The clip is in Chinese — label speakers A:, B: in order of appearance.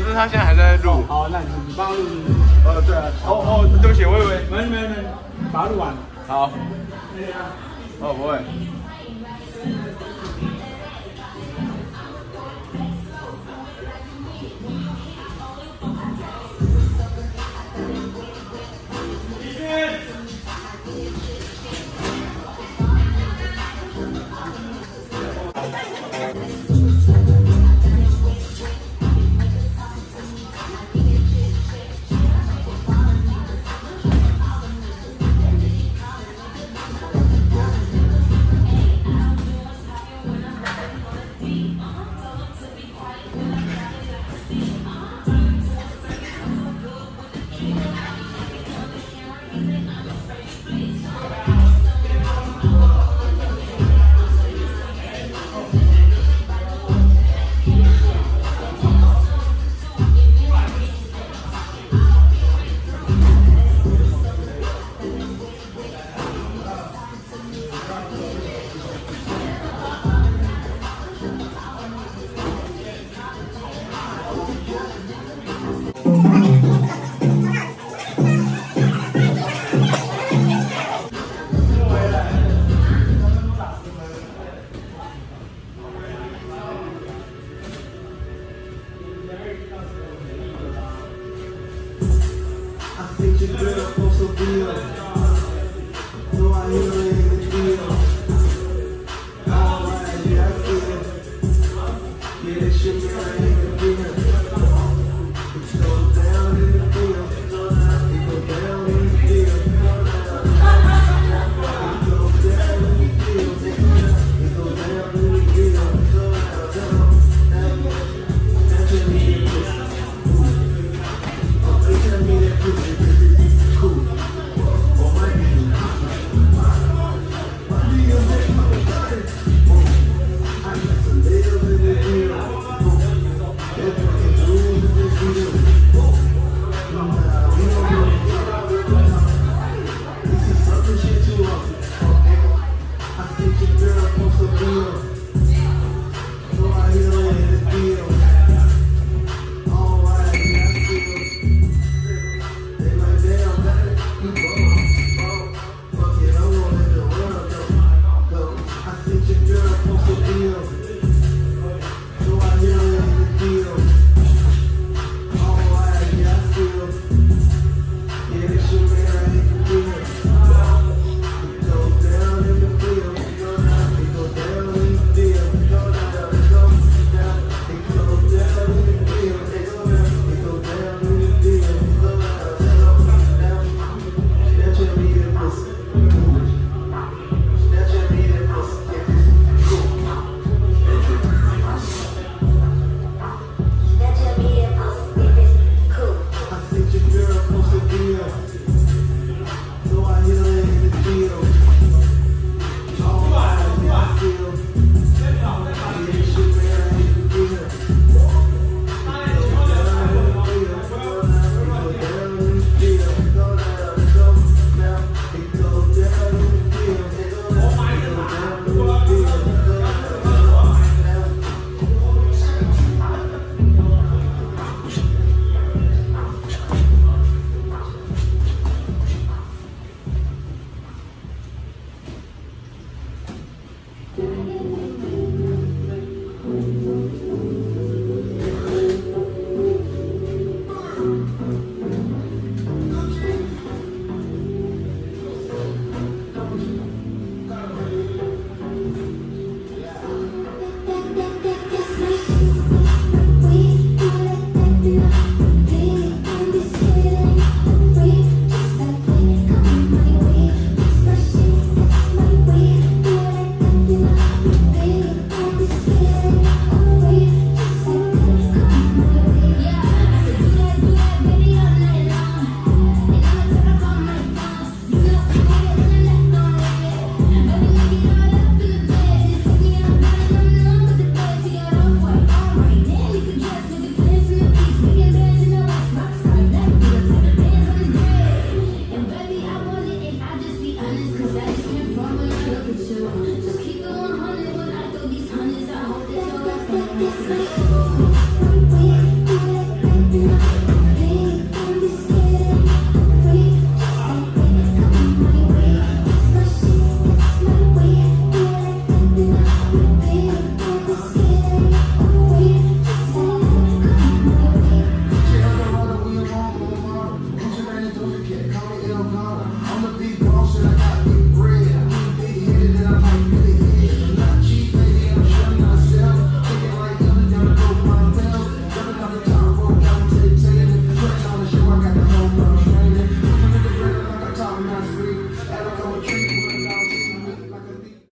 A: 是他现在还在录。
B: 好，那你你帮我录？
A: 呃，对啊。哦哦，对不起，我以为。
B: 没没没，把它录完。
A: 好。哦，不会。
C: real, supposed to be like. So I hear it.